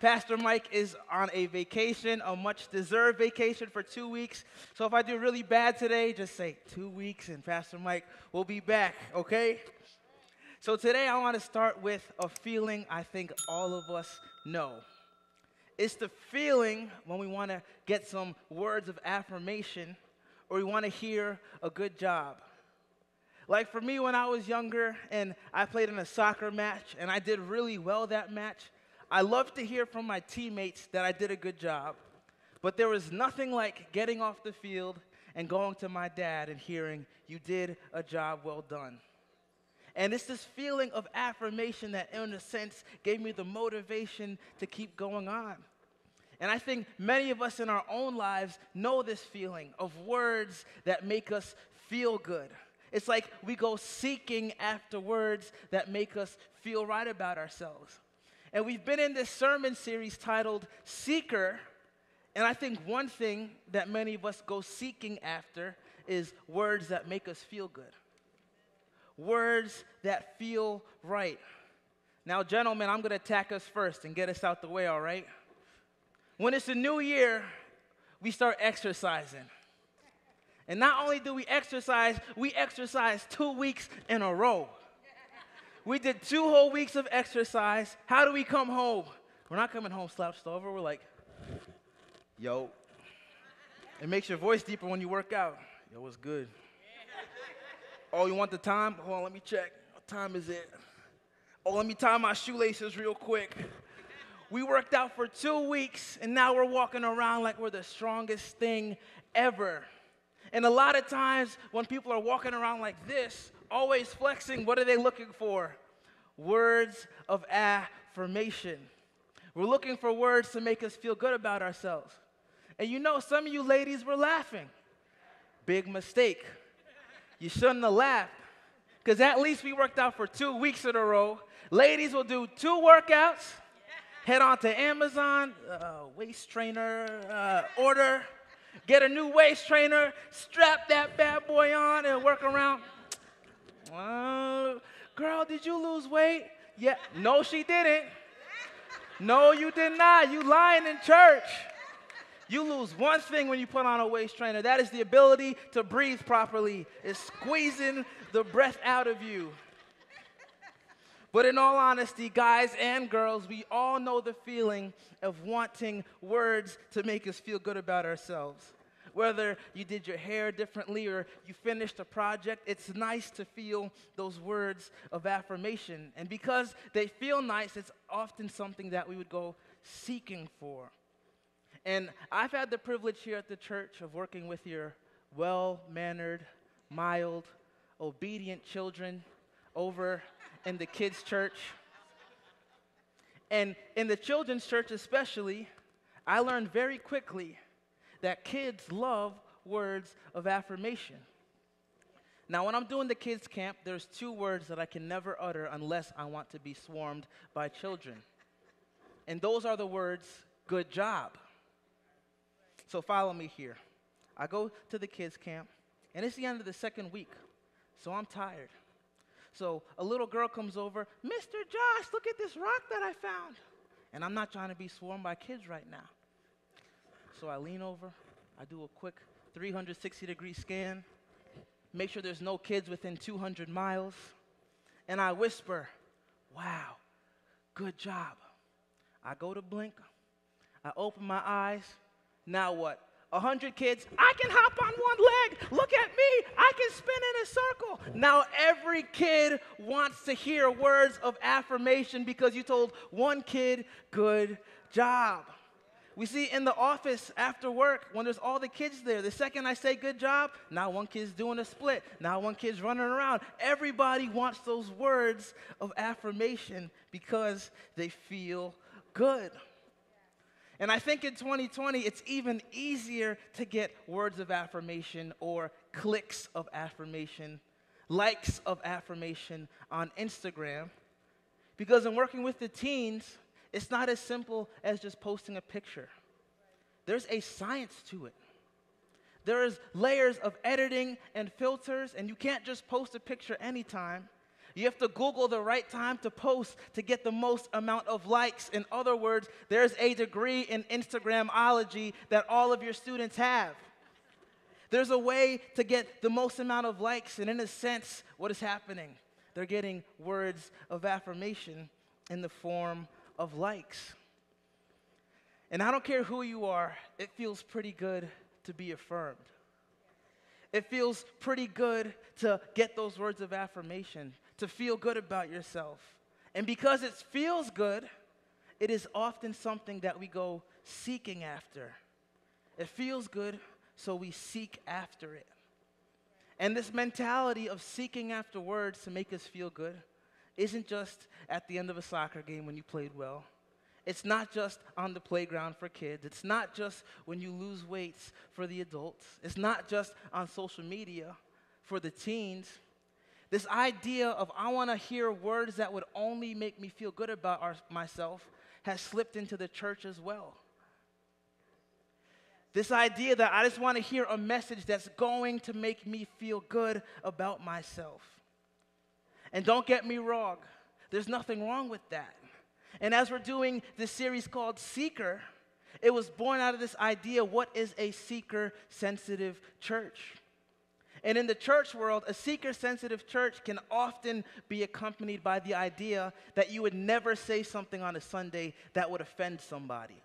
Pastor Mike is on a vacation, a much deserved vacation for two weeks. So if I do really bad today, just say two weeks and Pastor Mike will be back, okay? So today I want to start with a feeling I think all of us know. It's the feeling when we want to get some words of affirmation or we want to hear a good job. Like for me, when I was younger and I played in a soccer match and I did really well that match, I loved to hear from my teammates that I did a good job. But there was nothing like getting off the field and going to my dad and hearing, You did a job well done. And it's this feeling of affirmation that, in a sense, gave me the motivation to keep going on. And I think many of us in our own lives know this feeling of words that make us feel good. It's like we go seeking after words that make us feel right about ourselves. And we've been in this sermon series titled Seeker. And I think one thing that many of us go seeking after is words that make us feel good, words that feel right. Now, gentlemen, I'm going to attack us first and get us out the way, all right? When it's a new year, we start exercising. And not only do we exercise, we exercise two weeks in a row. We did two whole weeks of exercise. How do we come home? We're not coming home slouched over. We're like, yo. It makes your voice deeper when you work out. Yo, what's good? Oh, you want the time? Hold on, let me check. What time is it? Oh, let me tie my shoelaces real quick. We worked out for two weeks, and now we're walking around like we're the strongest thing ever. And a lot of times when people are walking around like this, always flexing, what are they looking for? Words of affirmation. We're looking for words to make us feel good about ourselves. And you know, some of you ladies were laughing. Big mistake. You shouldn't have laughed. Because at least we worked out for two weeks in a row. Ladies will do two workouts, head on to Amazon, uh, waist trainer, uh, order get a new waist trainer, strap that bad boy on, and work around. Uh, girl, did you lose weight? Yeah. No, she didn't. No, you did not. You lying in church. You lose one thing when you put on a waist trainer. That is the ability to breathe properly. It's squeezing the breath out of you. But in all honesty, guys and girls, we all know the feeling of wanting words to make us feel good about ourselves. Whether you did your hair differently or you finished a project, it's nice to feel those words of affirmation. And because they feel nice, it's often something that we would go seeking for. And I've had the privilege here at the church of working with your well mannered, mild, obedient children over in the kids' church. And in the children's church, especially, I learned very quickly that kids love words of affirmation. Now, when I'm doing the kids' camp, there's two words that I can never utter unless I want to be swarmed by children. And those are the words, good job. So follow me here. I go to the kids' camp, and it's the end of the second week, so I'm tired. So a little girl comes over, Mr. Josh, look at this rock that I found. And I'm not trying to be swarmed by kids right now. So I lean over, I do a quick 360 degree scan, make sure there's no kids within 200 miles, and I whisper, Wow, good job. I go to blink, I open my eyes. Now what? 100 kids, I can hop on one leg. Look at me. I can spin in a circle. Now, every kid wants to hear words of affirmation because you told one kid, good job. We see in the office after work when there's all the kids there. The second I say good job, now one kid's doing a split. Now one kid's running around. Everybody wants those words of affirmation because they feel good. And I think in 2020, it's even easier to get words of affirmation or clicks of affirmation, likes of affirmation on Instagram. Because in working with the teens, it's not as simple as just posting a picture. There's a science to it. There's layers of editing and filters, and you can't just post a picture anytime. You have to Google the right time to post to get the most amount of likes. In other words, there's a degree in Instagramology that all of your students have. There's a way to get the most amount of likes, and in a sense, what is happening? They're getting words of affirmation in the form of likes. And I don't care who you are, it feels pretty good to be affirmed. It feels pretty good to get those words of affirmation, to feel good about yourself. And because it feels good, it is often something that we go seeking after. It feels good, so we seek after it. And this mentality of seeking after words to make us feel good isn't just at the end of a soccer game when you played well. It's not just on the playground for kids. It's not just when you lose weights for the adults. It's not just on social media for the teens. This idea of I want to hear words that would only make me feel good about our, myself has slipped into the church as well. This idea that I just want to hear a message that's going to make me feel good about myself. And don't get me wrong, there's nothing wrong with that. And as we're doing this series called Seeker, it was born out of this idea what is a seeker sensitive church? And in the church world, a seeker sensitive church can often be accompanied by the idea that you would never say something on a Sunday that would offend somebody.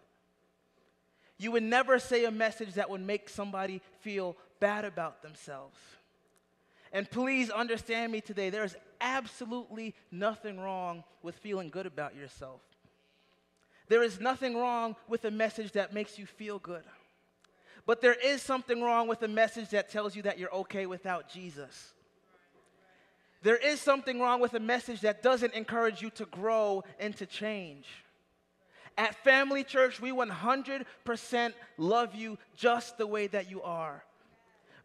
You would never say a message that would make somebody feel bad about themselves. And please understand me today, there is absolutely nothing wrong with feeling good about yourself. There is nothing wrong with a message that makes you feel good. But there is something wrong with a message that tells you that you're okay without Jesus. There is something wrong with a message that doesn't encourage you to grow and to change. At Family Church, we 100% love you just the way that you are.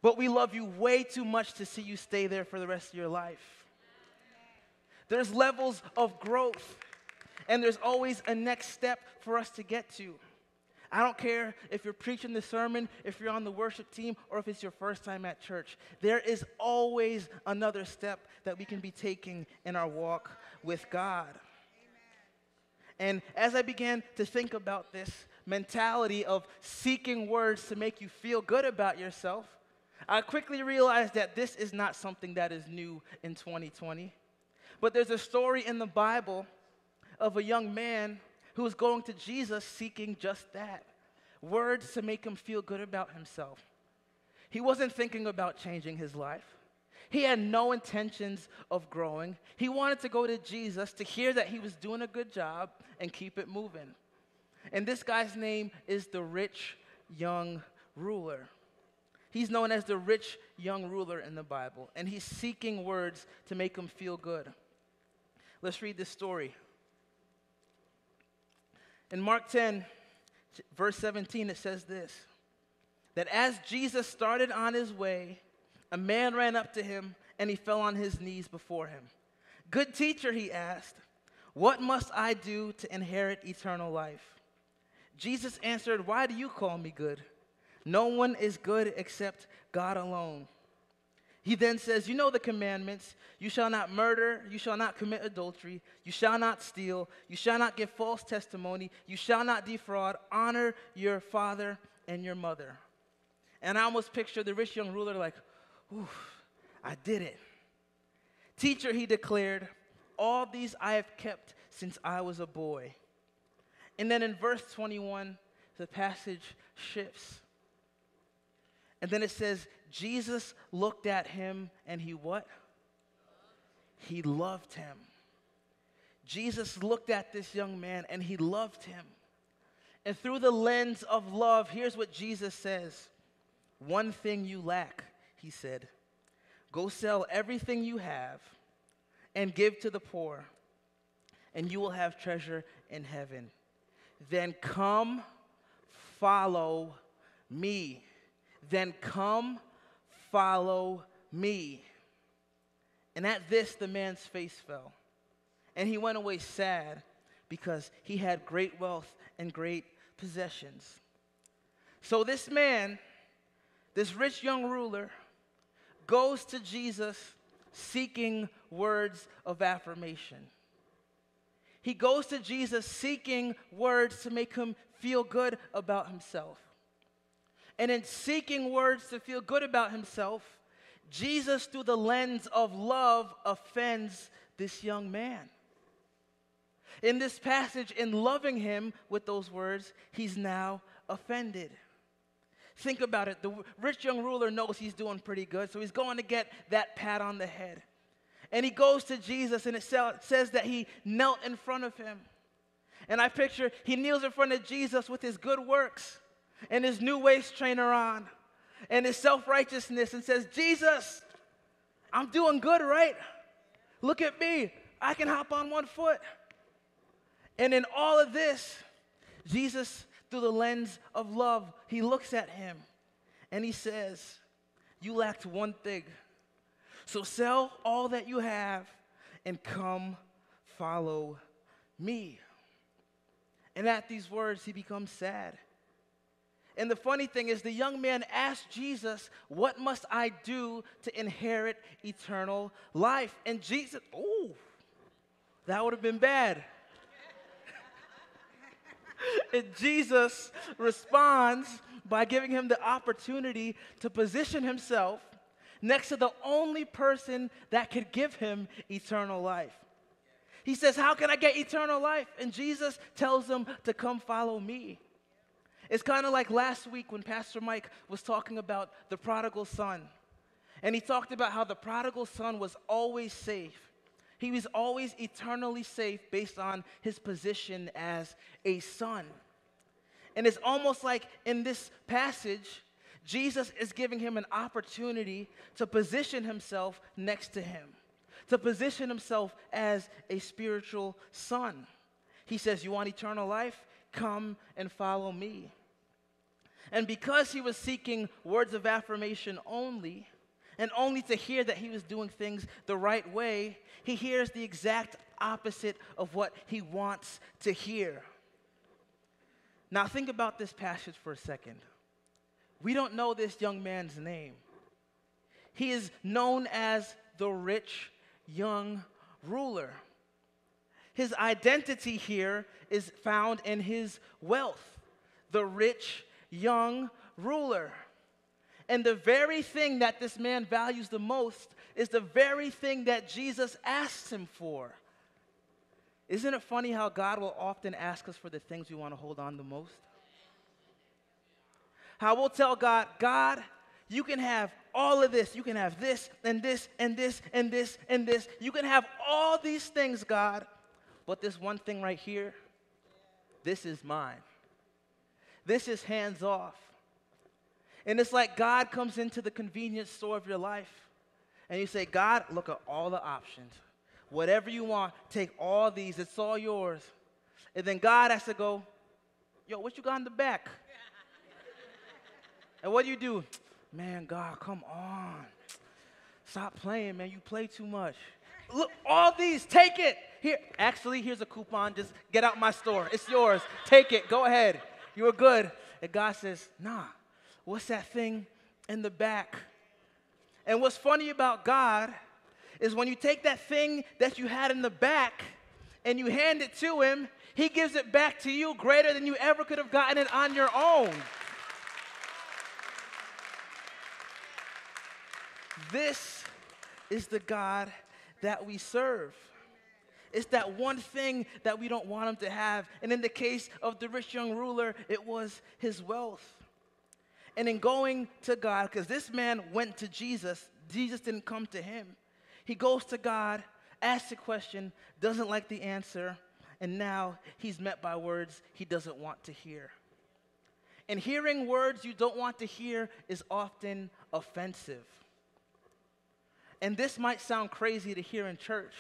But we love you way too much to see you stay there for the rest of your life. There's levels of growth, and there's always a next step for us to get to. I don't care if you're preaching the sermon, if you're on the worship team, or if it's your first time at church. There is always another step that we can be taking in our walk with God. And as I began to think about this mentality of seeking words to make you feel good about yourself, I quickly realized that this is not something that is new in 2020. But there's a story in the Bible of a young man who was going to Jesus seeking just that words to make him feel good about himself. He wasn't thinking about changing his life. He had no intentions of growing. He wanted to go to Jesus to hear that he was doing a good job and keep it moving. And this guy's name is the rich young ruler. He's known as the rich young ruler in the Bible, and he's seeking words to make him feel good. Let's read this story. In Mark 10, verse 17, it says this that as Jesus started on his way, a man ran up to him and he fell on his knees before him. Good teacher, he asked, what must I do to inherit eternal life? Jesus answered, Why do you call me good? No one is good except God alone. He then says, You know the commandments. You shall not murder. You shall not commit adultery. You shall not steal. You shall not give false testimony. You shall not defraud. Honor your father and your mother. And I almost picture the rich young ruler like, Ooh, I did it. Teacher, he declared, all these I have kept since I was a boy. And then in verse 21, the passage shifts. And then it says, Jesus looked at him and he what? He loved him. Jesus looked at this young man and he loved him. And through the lens of love, here's what Jesus says One thing you lack, he said. Go sell everything you have and give to the poor, and you will have treasure in heaven. Then come, follow me. Then come, follow me. And at this, the man's face fell. And he went away sad because he had great wealth and great possessions. So this man, this rich young ruler, goes to Jesus seeking words of affirmation. He goes to Jesus seeking words to make him feel good about himself. And in seeking words to feel good about himself, Jesus, through the lens of love, offends this young man. In this passage, in loving him with those words, he's now offended. Think about it. The rich young ruler knows he's doing pretty good, so he's going to get that pat on the head. And he goes to Jesus, and it says that he knelt in front of him. And I picture he kneels in front of Jesus with his good works and his new waist trainer on and his self righteousness and says, Jesus, I'm doing good, right? Look at me. I can hop on one foot. And in all of this, Jesus, through the lens of love, he looks at him and he says, You lacked one thing. So sell all that you have and come follow me. And at these words, he becomes sad. And the funny thing is, the young man asked Jesus, What must I do to inherit eternal life? And Jesus, oh, that would have been bad. and Jesus responds by giving him the opportunity to position himself next to the only person that could give him eternal life. He says, How can I get eternal life? And Jesus tells him to come follow me. It's kind of like last week when Pastor Mike was talking about the prodigal son. And he talked about how the prodigal son was always safe. He was always eternally safe based on his position as a son. And it's almost like in this passage, Jesus is giving him an opportunity to position himself next to him, to position himself as a spiritual son. He says, You want eternal life? Come and follow me. And because he was seeking words of affirmation only, and only to hear that he was doing things the right way, he hears the exact opposite of what he wants to hear. Now, think about this passage for a second. We don't know this young man's name. He is known as the rich young ruler. His identity here is found in his wealth, the rich young ruler. And the very thing that this man values the most is the very thing that Jesus asks him for. Isn't it funny how God will often ask us for the things we want to hold on the most? How we'll tell God, God, you can have all of this. You can have this and this and this and this and this. You can have all these things, God, but this one thing right here, this is mine. This is hands off. And it's like God comes into the convenience store of your life and you say, God, look at all the options. Whatever you want, take all these, it's all yours. And then God has to go, Yo, what you got in the back? and what do you do? Man, God, come on. Stop playing, man. You play too much. Look, all these, take it. Here, actually, here's a coupon. Just get out my store. It's yours. Take it. Go ahead. You were good. And God says, Nah, what's that thing in the back? And what's funny about God is when you take that thing that you had in the back and you hand it to Him, He gives it back to you greater than you ever could have gotten it on your own. This is the God that we serve. It's that one thing that we don't want him to have. And in the case of the rich young ruler, it was his wealth. And in going to God, because this man went to Jesus, Jesus didn't come to him. He goes to God, asks a question, doesn't like the answer, and now he's met by words he doesn't want to hear. And hearing words you don't want to hear is often offensive. And this might sound crazy to hear in church,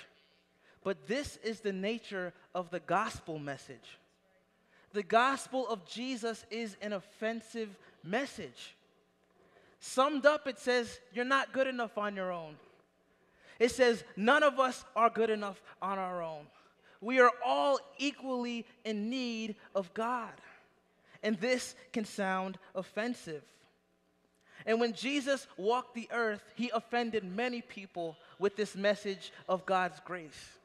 but this is the nature of the gospel message. The gospel of Jesus is an offensive message. Summed up, it says, You're not good enough on your own. It says, None of us are good enough on our own. We are all equally in need of God. And this can sound offensive. And when Jesus walked the earth, he offended many people with this message of God's grace.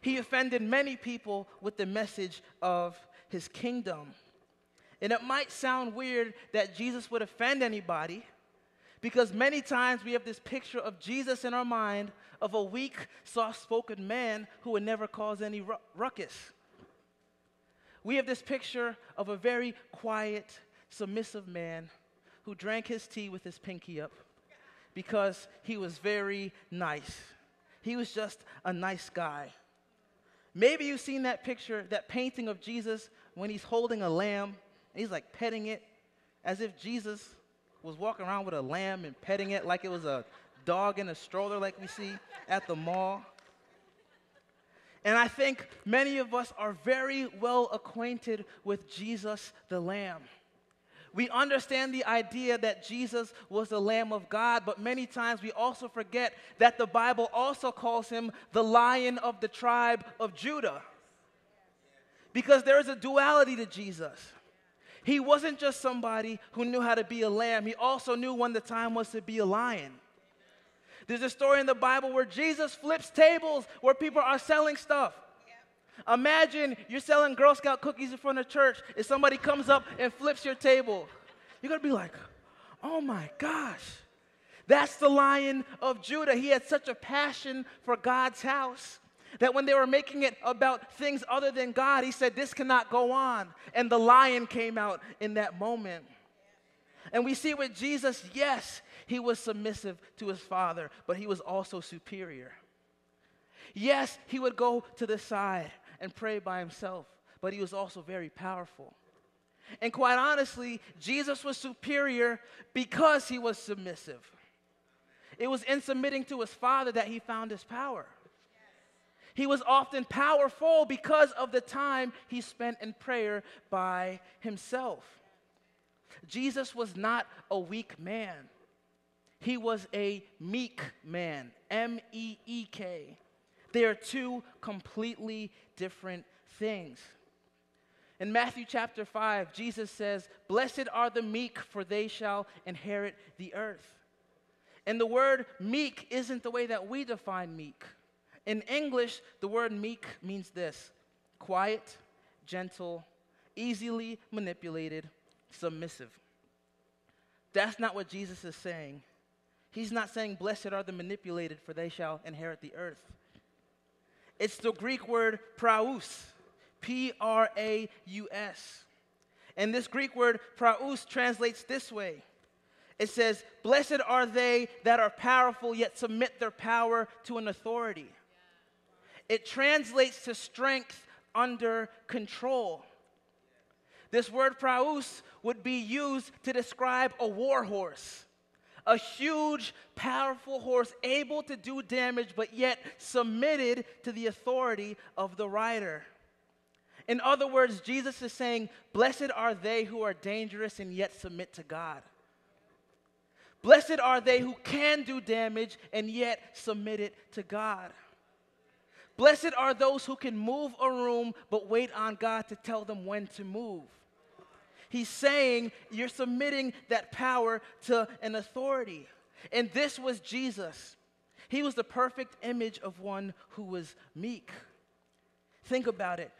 He offended many people with the message of his kingdom. And it might sound weird that Jesus would offend anybody because many times we have this picture of Jesus in our mind of a weak, soft spoken man who would never cause any ruckus. We have this picture of a very quiet, submissive man who drank his tea with his pinky up because he was very nice. He was just a nice guy. Maybe you've seen that picture, that painting of Jesus when he's holding a lamb and he's like petting it as if Jesus was walking around with a lamb and petting it like it was a dog in a stroller, like we see at the mall. And I think many of us are very well acquainted with Jesus the Lamb. We understand the idea that Jesus was the Lamb of God, but many times we also forget that the Bible also calls him the Lion of the tribe of Judah. Because there is a duality to Jesus. He wasn't just somebody who knew how to be a lamb, he also knew when the time was to be a lion. There's a story in the Bible where Jesus flips tables where people are selling stuff. Imagine you're selling Girl Scout cookies in front of church and somebody comes up and flips your table. You're gonna be like, oh my gosh, that's the lion of Judah. He had such a passion for God's house that when they were making it about things other than God, he said, This cannot go on. And the lion came out in that moment. And we see with Jesus, yes, he was submissive to his father, but he was also superior. Yes, he would go to the side and pray by himself, but he was also very powerful. And quite honestly, Jesus was superior because he was submissive. It was in submitting to his father that he found his power. He was often powerful because of the time he spent in prayer by himself. Jesus was not a weak man, he was a meek man. M E E K. They are two completely different things. In Matthew chapter 5, Jesus says, Blessed are the meek, for they shall inherit the earth. And the word meek isn't the way that we define meek. In English, the word meek means this quiet, gentle, easily manipulated, submissive. That's not what Jesus is saying. He's not saying, Blessed are the manipulated, for they shall inherit the earth. It's the Greek word praus, P R A U S. And this Greek word praus translates this way it says, Blessed are they that are powerful, yet submit their power to an authority. It translates to strength under control. This word praus would be used to describe a war horse a huge, powerful horse able to do damage, but yet submitted to the authority of the rider. In other words, Jesus is saying, Blessed are they who are dangerous and yet submit to God. Blessed are they who can do damage and yet submit it to God. Blessed are those who can move a room but wait on God to tell them when to move. He's saying you're submitting that power to an authority. And this was Jesus. He was the perfect image of one who was meek. Think about it.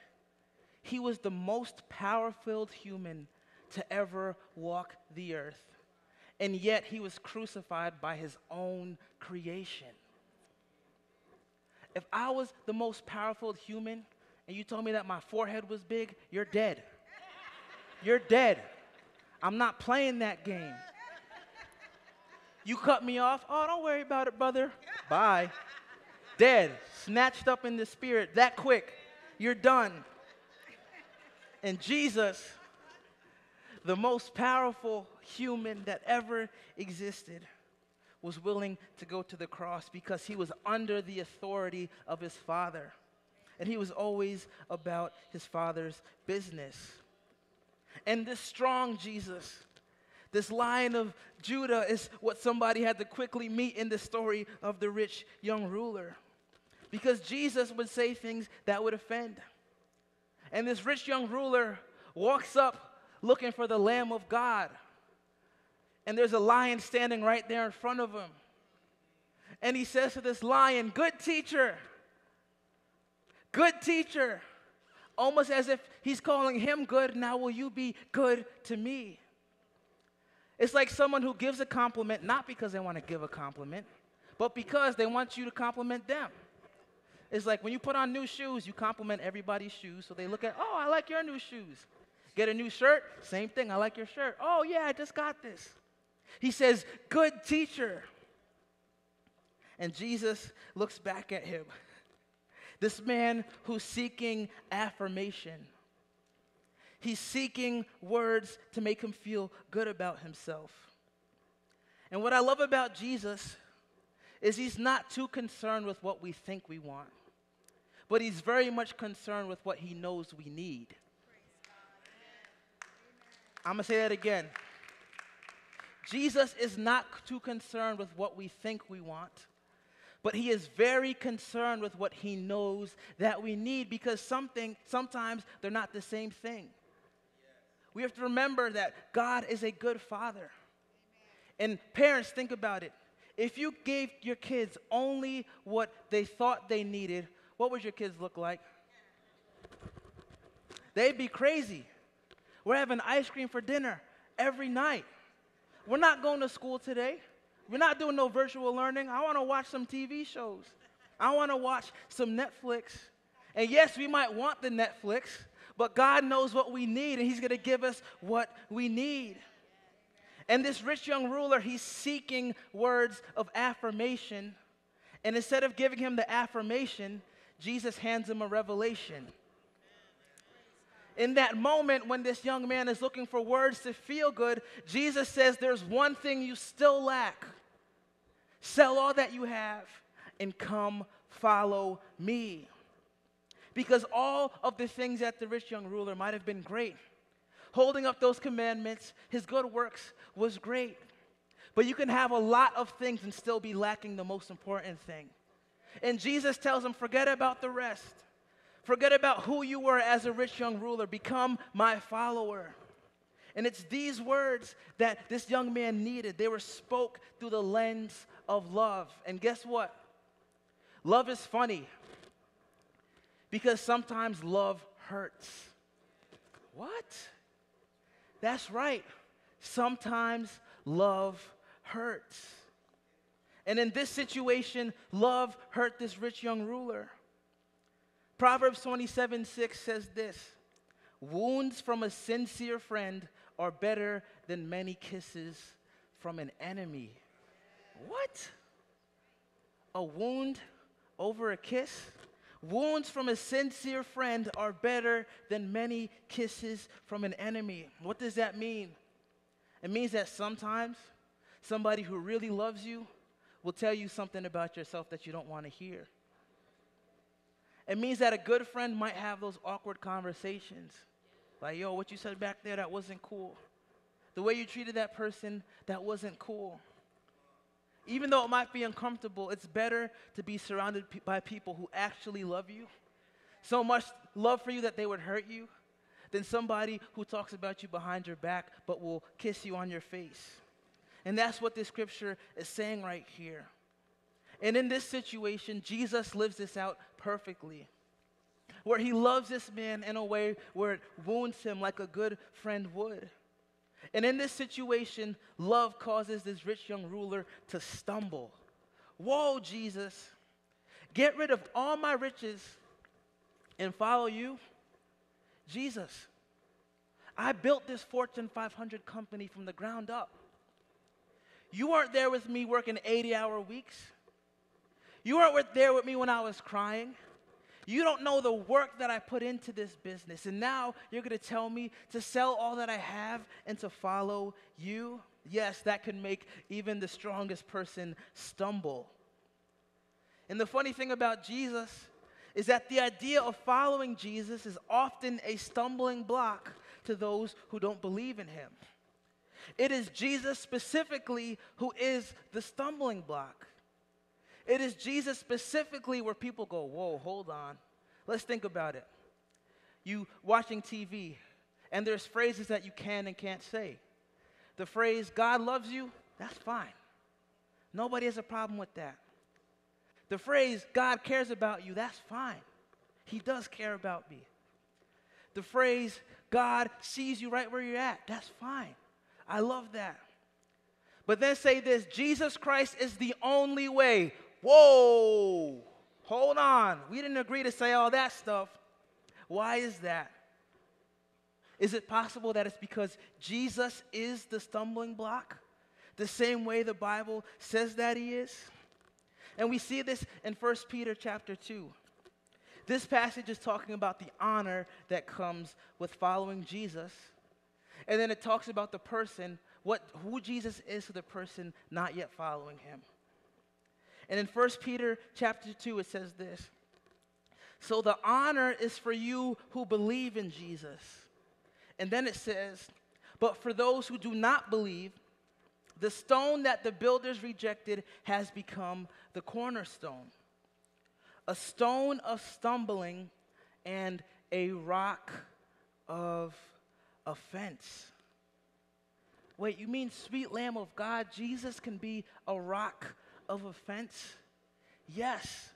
He was the most power filled human to ever walk the earth. And yet he was crucified by his own creation. If I was the most powerful human and you told me that my forehead was big, you're dead. You're dead. I'm not playing that game. You cut me off. Oh, don't worry about it, brother. Bye. Dead. Snatched up in the spirit that quick. You're done. And Jesus, the most powerful human that ever existed, was willing to go to the cross because he was under the authority of his father. And he was always about his father's business. And this strong Jesus, this lion of Judah, is what somebody had to quickly meet in the story of the rich young ruler. Because Jesus would say things that would offend. And this rich young ruler walks up looking for the Lamb of God. and there's a lion standing right there in front of him. And he says to this lion, Good teacher, good teacher. Almost as if he's calling him good, now will you be good to me? It's like someone who gives a compliment not because they want to give a compliment, but because they want you to compliment them. It's like when you put on new shoes, you compliment everybody's shoes. So they look at, oh, I like your new shoes. Get a new shirt, same thing, I like your shirt. Oh, yeah, I just got this. He says, good teacher. And Jesus looks back at him. This man who's seeking affirmation. He's seeking words to make him feel good about himself. And what I love about Jesus is he's not too concerned with what we think we want, but he's very much concerned with what he knows we need. I'm going to say that again. Jesus is not too concerned with what we think we want, but he is very concerned with what he knows that we need because something sometimes they're not the same thing. We have to remember that God is a good father. And parents, think about it. If you gave your kids only what they thought they needed, what would your kids look like? They'd be crazy. We're having ice cream for dinner every night. We're not going to school today. We're not doing no virtual learning. I want to watch some TV shows. I want to watch some Netflix. And yes, we might want the Netflix, but God knows what we need, and He's going to give us what we need. And this rich young ruler, he's seeking words of affirmation. And instead of giving him the affirmation, Jesus hands him a revelation. In that moment, when this young man is looking for words to feel good, Jesus says, There's one thing you still lack. Sell all that you have and come follow me because all of the things that the rich young ruler might have been great. Holding up those commandments, his good works was great. But you can have a lot of things and still be lacking the most important thing. And Jesus tells him, forget about the rest. Forget about who you were as a rich young ruler. Become my follower. And it's these words that this young man needed. They were spoke through the lens of love. And guess what? Love is funny. Because sometimes love hurts. What? That's right. Sometimes love hurts. And in this situation, love hurt this rich young ruler. Proverbs 27 6 says this Wounds from a sincere friend are better than many kisses from an enemy. What? A wound over a kiss? Wounds from a sincere friend are better than many kisses from an enemy. What does that mean? It means that sometimes somebody who really loves you will tell you something about yourself that you don't want to hear. It means that a good friend might have those awkward conversations. Like, yo, what you said back there, that wasn't cool. The way you treated that person, that wasn't cool. Even though it might be uncomfortable, it's better to be surrounded by people who actually love you, so much love for you that they would hurt you, than somebody who talks about you behind your back but will kiss you on your face. And that's what this scripture is saying right here. And in this situation, Jesus lives this out perfectly. Where he loves this man in a way where it wounds him like a good friend would. And in this situation, love causes this rich young ruler to stumble. Whoa, Jesus, get rid of all my riches and follow you? Jesus, I built this Fortune 500 company from the ground up. You weren't there with me working 80 hour weeks. You weren't there with me when I was crying. You don't know the work that I put into this business. And now you're going to tell me to sell all that I have and to follow you? Yes, that can make even the strongest person stumble. And the funny thing about Jesus is that the idea of following Jesus is often a stumbling block to those who don't believe in him. It is Jesus specifically who is the stumbling block. It is Jesus specifically where people go, whoa, hold on. Let's think about it. You watching TV, and there's phrases that you can and can't say. the phrase, God loves you, that's fine. Nobody has a problem with that. The phrase, God cares about you, that's fine. He does care about me. The phrase, God sees you right where you're at, that's fine. I love that. But then say this Jesus Christ is the only way. Whoa, hold on. We didn't agree to say all that stuff. Why is that? Is it possible that it's because Jesus is the stumbling block? The same way the Bible says that he is? And we see this in 1 Peter chapter 2. This passage is talking about the honor that comes with following Jesus. And then it talks about the person, what who Jesus is to the person not yet following him. And in 1 Peter chapter 2 it says this. So the honor is for you who believe in Jesus. And then it says, But for those who do not believe, the stone that the builders rejected has become the cornerstone, a stone of stumbling and a rock of offense. Wait, you mean, sweet Lamb of God, Jesus can be a rock of offense? Yes.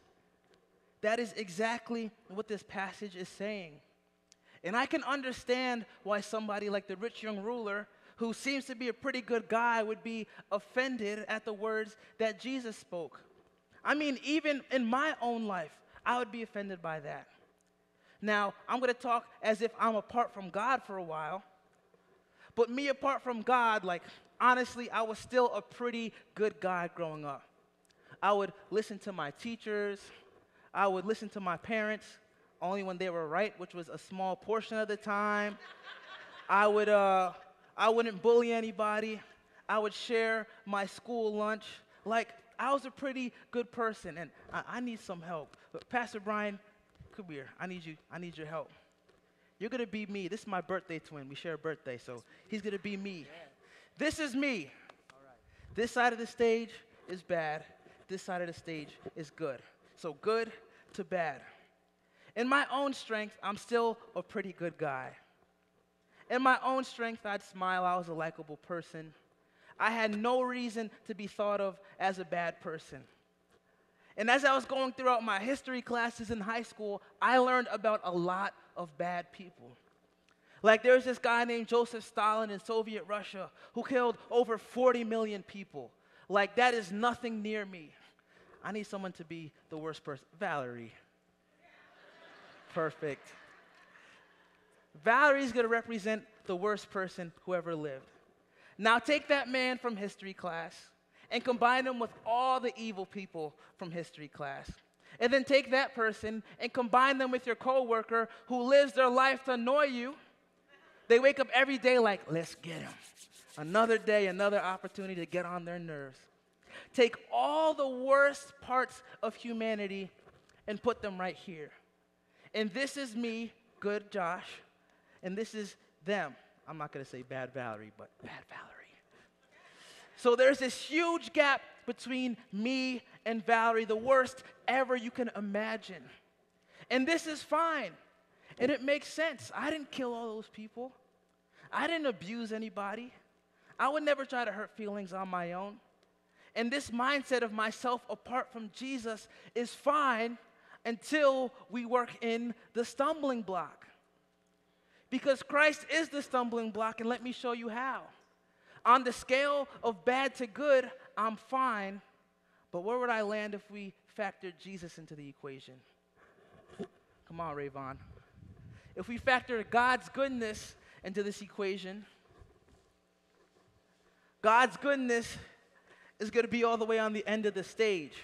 That is exactly what this passage is saying. And I can understand why somebody like the rich young ruler, who seems to be a pretty good guy, would be offended at the words that Jesus spoke. I mean, even in my own life, I would be offended by that. Now, I'm going to talk as if I'm apart from God for a while. But me apart from God, like, honestly, I was still a pretty good guy growing up. I would listen to my teachers, I would listen to my parents only when they were right, which was a small portion of the time. I would uh, I wouldn't bully anybody. I would share my school lunch. Like I was a pretty good person, and I, I need some help. But Pastor Brian, come here. I need you. I need your help. You're gonna be me. This is my birthday twin. We share a birthday, so he's gonna be me. This is me. This side of the stage is bad. This side of the stage is good. So good to bad. In my own strength, I'm still a pretty good guy. In my own strength, I'd smile. I was a likable person. I had no reason to be thought of as a bad person. And as I was going throughout my history classes in high school, I learned about a lot of bad people. Like there was this guy named Joseph Stalin in Soviet Russia who killed over 40 million people. Like that is nothing near me. I need someone to be the worst person. Valerie. Perfect. Valerie's going to represent the worst person who ever lived. Now take that man from history class and combine him with all the evil people from history class. And then take that person and combine them with your coworker who lives their life to annoy you. They wake up every day like, let's get him. Another day, another opportunity to get on their nerves. Take all the worst parts of humanity and put them right here. And this is me, good Josh, and this is them. I'm not going to say bad Valerie, but bad Valerie. So there's this huge gap between me and Valerie, the worst ever you can imagine. And this is fine. And it makes sense. I didn't kill all those people. I didn't abuse anybody. I would never try to hurt feelings on my own. And this mindset of myself apart from Jesus is fine until we work in the stumbling block. Because Christ is the stumbling block, and let me show you how. On the scale of bad to good, I'm fine, but where would I land if we factored Jesus into the equation? Come on, Rayvon. If we factor God's goodness into this equation, God's goodness is going to be all the way on the end of the stage.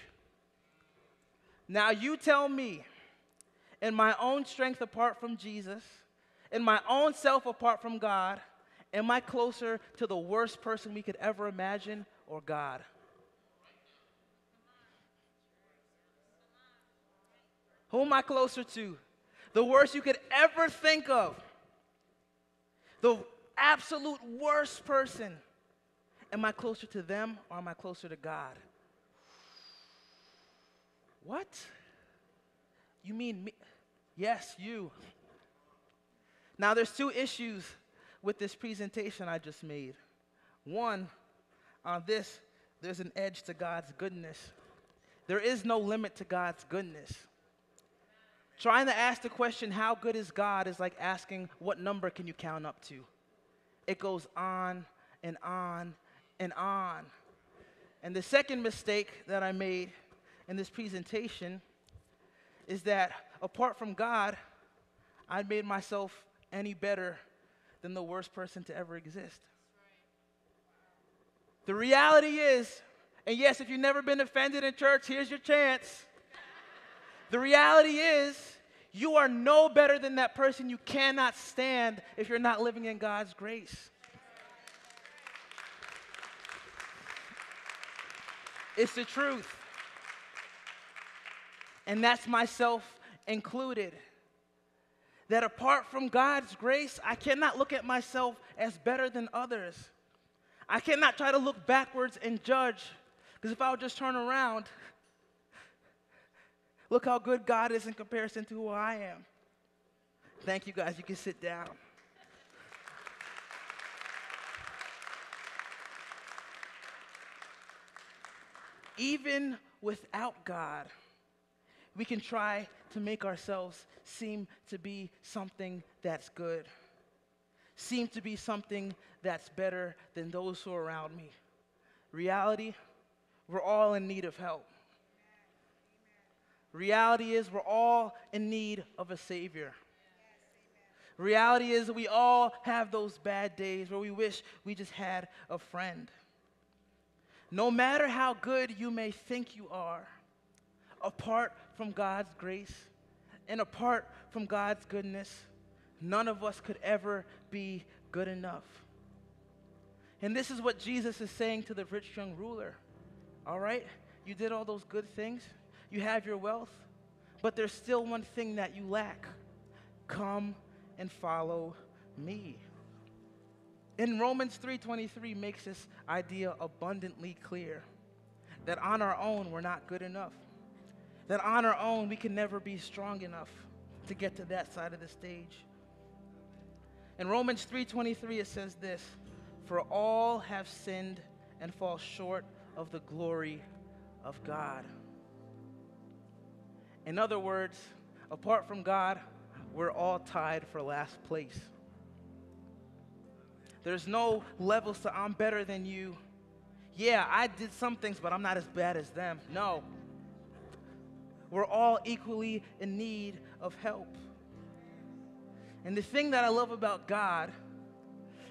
Now you tell me, in my own strength apart from Jesus, in my own self apart from God, am I closer to the worst person we could ever imagine or God? Who am I closer to? The worst you could ever think of. The absolute worst person. Am I closer to them or am I closer to God? What? You mean me? Yes, you. Now, there's two issues with this presentation I just made. One, on this, there's an edge to God's goodness. There is no limit to God's goodness. Trying to ask the question, how good is God, is like asking, what number can you count up to? It goes on and on and on. And the second mistake that I made in this presentation is that apart from God, I made myself any better than the worst person to ever exist. The reality is, and yes, if you've never been offended in church, here's your chance. The reality is, you are no better than that person you cannot stand if you're not living in God's grace. It's the truth. And that's myself included. That apart from God's grace, I cannot look at myself as better than others. I cannot try to look backwards and judge. Because if I would just turn around, look how good God is in comparison to who I am. Thank you guys. You can sit down. Even without God, we can try to make ourselves seem to be something that's good, seem to be something that's better than those who are around me. Reality, we're all in need of help. Reality is we're all in need of a Savior. Reality is we all have those bad days where we wish we just had a friend. No matter how good you may think you are, apart from God's grace and apart from God's goodness, none of us could ever be good enough. And this is what Jesus is saying to the rich young ruler. All right, you did all those good things, you have your wealth, but there's still one thing that you lack. Come and follow me. In Romans 3:23 makes this idea abundantly clear that on our own we're not good enough. That on our own we can never be strong enough to get to that side of the stage. In Romans 3:23 it says this, for all have sinned and fall short of the glory of God. In other words, apart from God, we're all tied for last place. There's no levels to I'm better than you. Yeah, I did some things, but I'm not as bad as them. No. We're all equally in need of help. And the thing that I love about God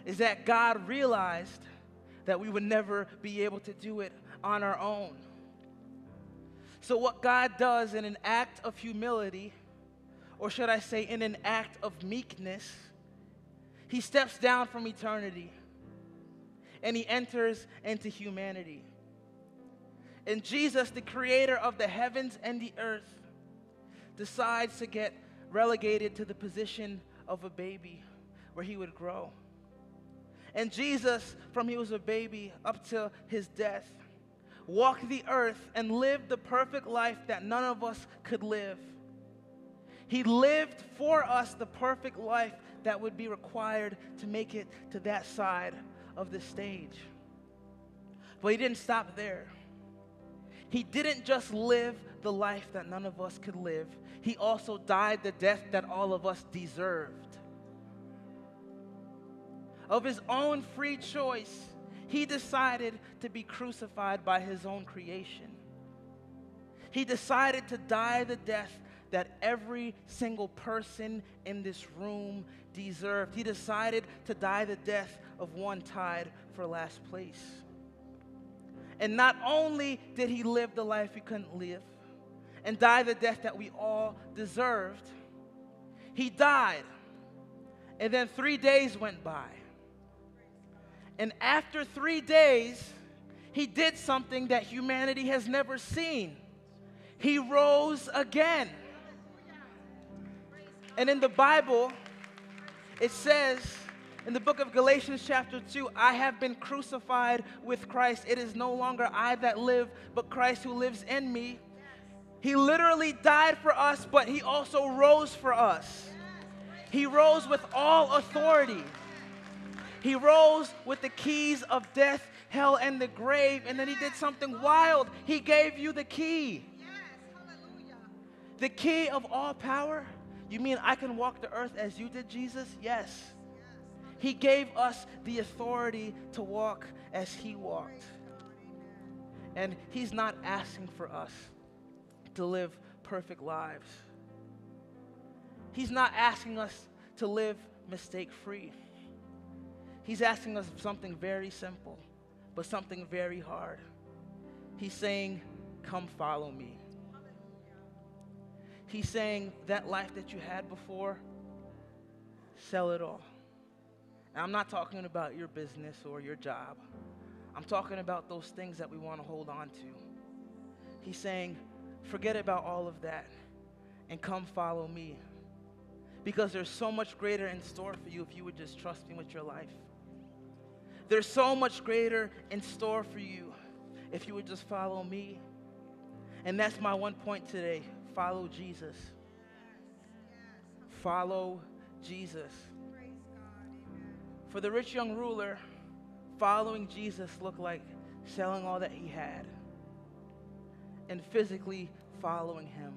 is that God realized that we would never be able to do it on our own. So, what God does in an act of humility, or should I say, in an act of meekness, He steps down from eternity and He enters into humanity. And Jesus, the creator of the heavens and the earth, decides to get relegated to the position of a baby where He would grow. And Jesus, from he was a baby up to his death, walked the earth and lived the perfect life that none of us could live. He lived for us the perfect life that would be required to make it to that side of the stage. But he didn't stop there. He didn't just live the life that none of us could live, he also died the death that all of us deserved of his own free choice, he decided to be crucified by his own creation. He decided to die the death that every single person in this room deserved. He decided to die the death of one tied for last place. And not only did he live the life he couldn't live and die the death that we all deserved, he died. And then three days went by. And after three days, he did something that humanity has never seen. He rose again. And in the Bible, it says in the book of Galatians, chapter 2, I have been crucified with Christ. It is no longer I that live, but Christ who lives in me. He literally died for us, but he also rose for us. He rose with all authority. He rose with the keys of death, hell, and the grave, and then he did something wild. He gave you the key. The key of all power. You mean I can walk the earth as you did, Jesus? Yes. He gave us the authority to walk as he walked. And he's not asking for us to live perfect lives. He's not asking us to live mistake free. He's asking us something very simple, but something very hard. He's saying, Come follow me. He's saying, That life that you had before, sell it all. And I'm not talking about your business or your job. I'm talking about those things that we want to hold on to. He's saying, forget about all of that and come follow me. Because there's so much greater in store for you if you would just trust me with your life. There's so much greater in store for you if you would just follow me. And that's my one point today follow Jesus. Follow Jesus. For the rich young ruler, following Jesus looked like selling all that he had and physically following him.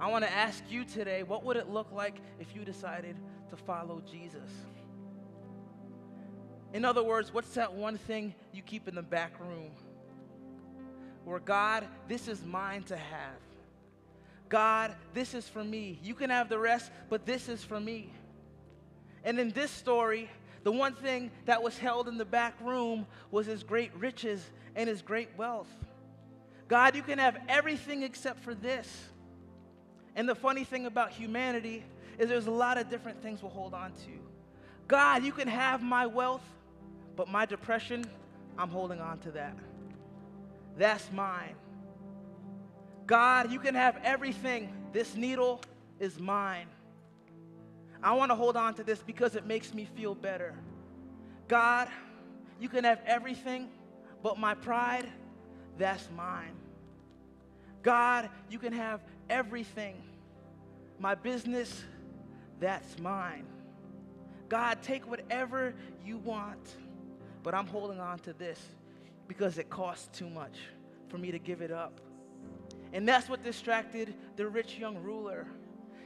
I want to ask you today what would it look like if you decided to follow Jesus? In other words, what's that one thing you keep in the back room? Where God, this is mine to have. God, this is for me. You can have the rest, but this is for me. And in this story, the one thing that was held in the back room was his great riches and his great wealth. God, you can have everything except for this. And the funny thing about humanity is there's a lot of different things we'll hold on to. God, you can have my wealth, but my depression, I'm holding on to that. That's mine. God, you can have everything. This needle is mine. I want to hold on to this because it makes me feel better. God, you can have everything, but my pride, that's mine. God, you can have everything. My business, that's mine. God, take whatever you want, but I'm holding on to this because it costs too much for me to give it up. And that's what distracted the rich young ruler.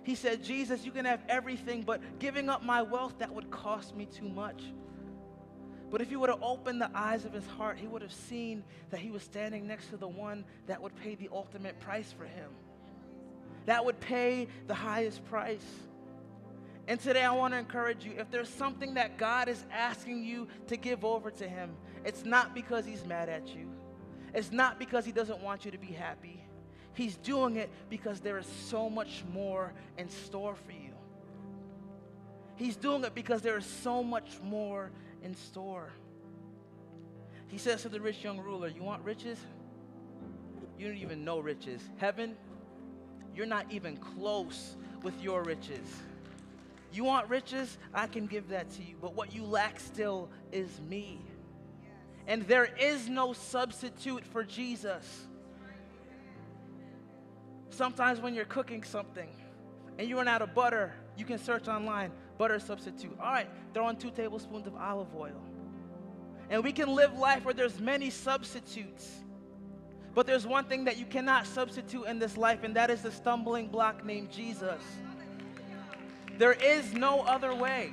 He said, Jesus, you can have everything, but giving up my wealth, that would cost me too much. But if he would have opened the eyes of his heart, he would have seen that he was standing next to the one that would pay the ultimate price for him, that would pay the highest price. And today I want to encourage you if there's something that God is asking you to give over to Him, it's not because He's mad at you, it's not because He doesn't want you to be happy. He's doing it because there is so much more in store for you. He's doing it because there is so much more in store. He says to the rich young ruler, You want riches? You don't even know riches. Heaven, you're not even close with your riches. You want riches? I can give that to you. But what you lack still is me. And there is no substitute for Jesus. Sometimes when you're cooking something and you run out of butter, you can search online butter substitute. All right, throw in two tablespoons of olive oil. And we can live life where there's many substitutes. But there's one thing that you cannot substitute in this life, and that is the stumbling block named Jesus. There is no other way.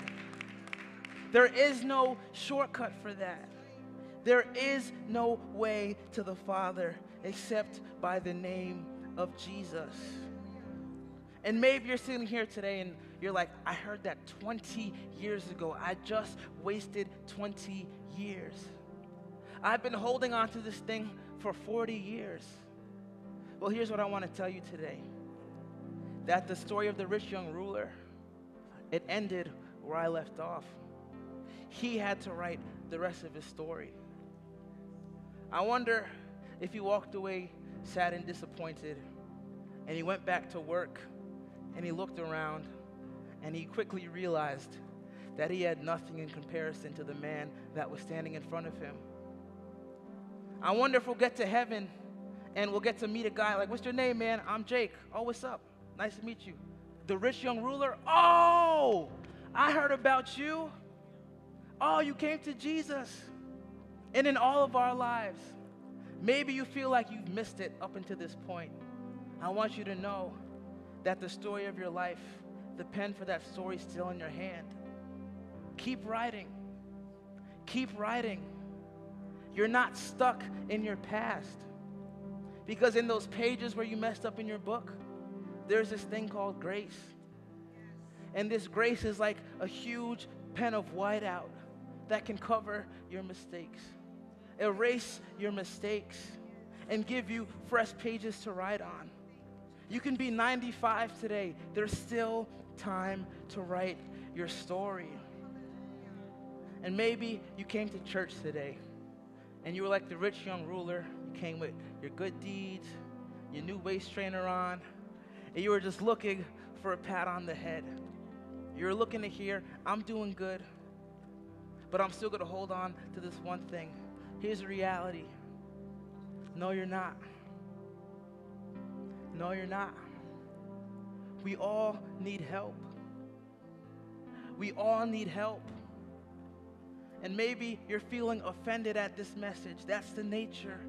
There is no shortcut for that. There is no way to the Father except by the name of Jesus. And maybe you're sitting here today and you're like, I heard that 20 years ago. I just wasted 20 years. I've been holding on to this thing for 40 years. Well, here's what I want to tell you today that the story of the rich young ruler, it ended where I left off. He had to write the rest of his story. I wonder if he walked away sad and disappointed. And he went back to work and he looked around and he quickly realized that he had nothing in comparison to the man that was standing in front of him. I wonder if we'll get to heaven and we'll get to meet a guy like, What's your name, man? I'm Jake. Oh, what's up? Nice to meet you. The rich young ruler? Oh, I heard about you. Oh, you came to Jesus. And in all of our lives, maybe you feel like you've missed it up until this point. I want you to know that the story of your life, the pen for that story is still in your hand. Keep writing. Keep writing. You're not stuck in your past. Because in those pages where you messed up in your book, there's this thing called grace. And this grace is like a huge pen of whiteout that can cover your mistakes, erase your mistakes, and give you fresh pages to write on. You can be 95 today. There's still time to write your story. And maybe you came to church today and you were like the rich young ruler. You came with your good deeds, your new waist trainer on, and you were just looking for a pat on the head. You're looking to hear, I'm doing good, but I'm still going to hold on to this one thing. Here's the reality no, you're not. No, you're not. We all need help. We all need help. And maybe you're feeling offended at this message. That's the nature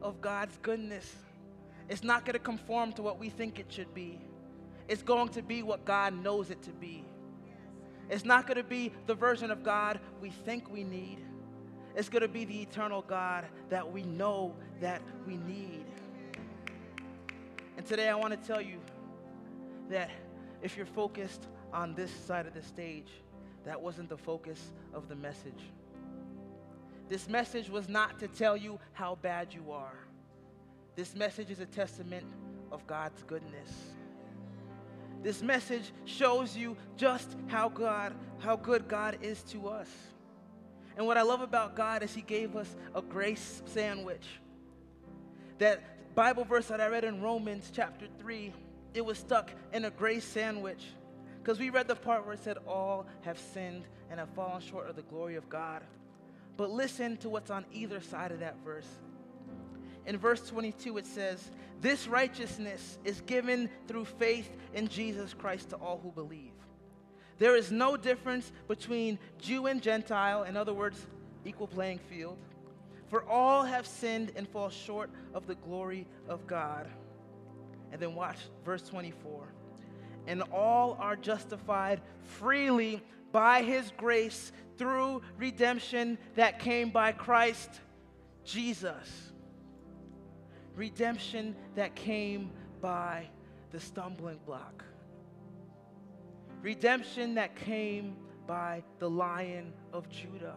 of God's goodness. It's not going to conform to what we think it should be. It's going to be what God knows it to be. It's not going to be the version of God we think we need. It's going to be the eternal God that we know that we need. And today I want to tell you that if you're focused on this side of the stage, that wasn't the focus of the message. This message was not to tell you how bad you are. This message is a testament of God's goodness. This message shows you just how God, how good God is to us. And what I love about God is He gave us a grace sandwich. That Bible verse that I read in Romans chapter 3, it was stuck in a gray sandwich. Because we read the part where it said, All have sinned and have fallen short of the glory of God. But listen to what's on either side of that verse. In verse 22, it says, This righteousness is given through faith in Jesus Christ to all who believe. There is no difference between Jew and Gentile, in other words, equal playing field. For all have sinned and fall short of the glory of God. And then watch verse 24 and all are justified freely by his grace through redemption that came by Christ Jesus. Redemption that came by the stumbling block. Redemption that came by the lion of Judah.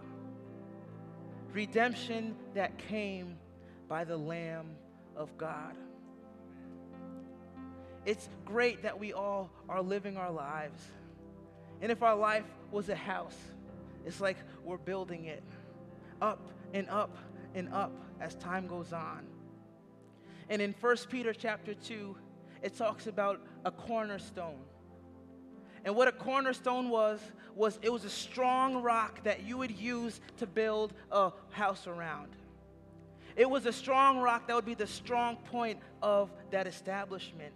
Redemption that came by the Lamb of God. It's great that we all are living our lives. And if our life was a house, it's like we're building it up and up and up as time goes on. And in 1 Peter chapter 2, it talks about a cornerstone. And what a cornerstone was, was it was a strong rock that you would use to build a house around. It was a strong rock that would be the strong point of that establishment.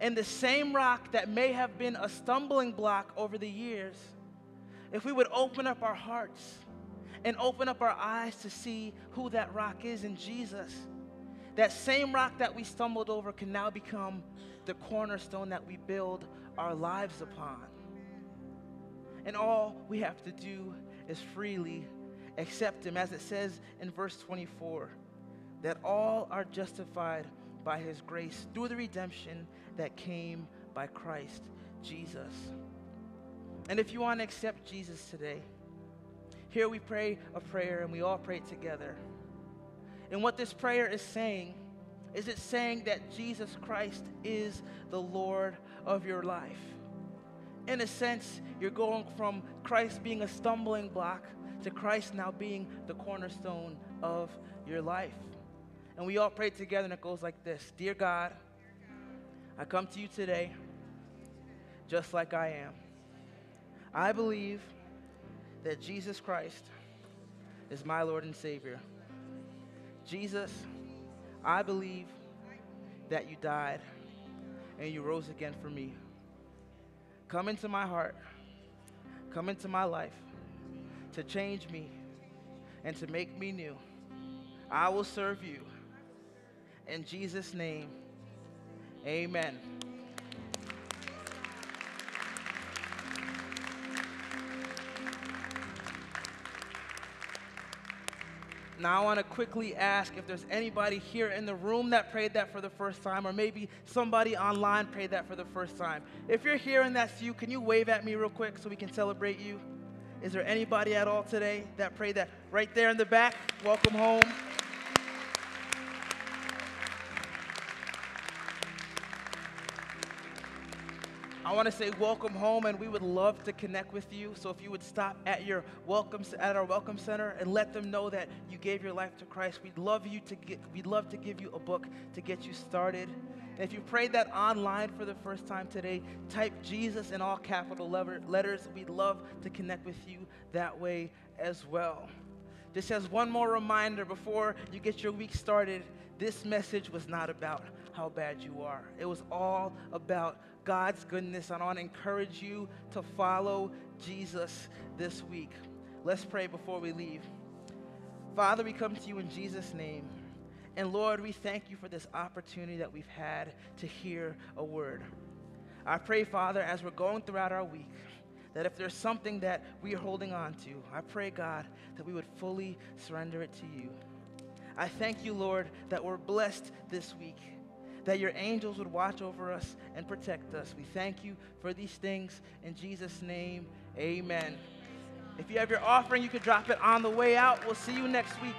And the same rock that may have been a stumbling block over the years, if we would open up our hearts and open up our eyes to see who that rock is in Jesus, that same rock that we stumbled over can now become the cornerstone that we build our lives upon. And all we have to do is freely accept Him, as it says in verse 24, that all are justified by His grace through the redemption that came by Christ Jesus. And if you want to accept Jesus today, here we pray a prayer and we all pray together. And what this prayer is saying is it saying that Jesus Christ is the Lord of your life. In a sense, you're going from Christ being a stumbling block to Christ now being the cornerstone of your life. And we all pray together, and it goes like this Dear God, I come to you today just like I am. I believe that Jesus Christ is my Lord and Savior. Jesus, I believe that you died and you rose again for me. Come into my heart, come into my life, to change me and to make me new. I will serve you. In Jesus' name, amen. Now, I want to quickly ask if there's anybody here in the room that prayed that for the first time, or maybe somebody online prayed that for the first time. If you're here and that's you, can you wave at me real quick so we can celebrate you? Is there anybody at all today that prayed that? Right there in the back, welcome home. I want to say welcome home, and we would love to connect with you. So if you would stop at your welcome at our welcome center and let them know that you gave your life to Christ, we'd love you to get. We'd love to give you a book to get you started. And if you prayed that online for the first time today, type Jesus in all capital letters. We'd love to connect with you that way as well. Just as one more reminder before you get your week started, this message was not about how bad you are. It was all about God's goodness. And I want to encourage you to follow Jesus this week. Let's pray before we leave. Father, we come to you in Jesus' name. And Lord, we thank you for this opportunity that we've had to hear a word. I pray, Father, as we're going throughout our week, that if there's something that we are holding on to, I pray, God, that we would fully surrender it to you. I thank you, Lord, that we're blessed this week that your angels would watch over us and protect us. We thank you for these things. In Jesus' name, amen. If you have your offering, you can drop it on the way out. We'll see you next week.